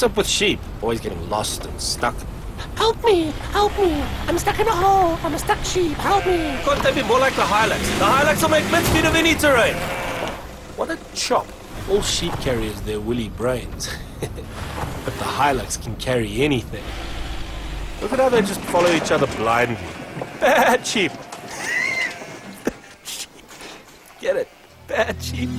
What's up with sheep? Always getting lost and stuck. Help me! Help me! I'm stuck in a hole! I'm a stuck sheep! Help me! Can't they be more like the Hilux? The Hilux will make mincemeat of any terrain. What a chop. All sheep carriers their woolly brains. but the Hilux can carry anything. Look at how they just follow each other blindly. Bad sheep. Get it? Bad sheep.